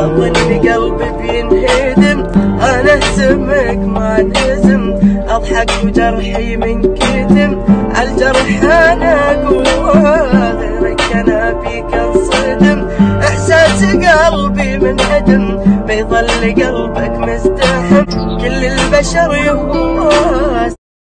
اظن قلبي بينهدم. أنا اسمك ما انهزم أضحك وجرحي من كتم. عالجرح أنا قوة غيرك أنا بيك انصدم إحساس قلبي منهدم بيظل قلبك مزدحم. كل البشر يهواس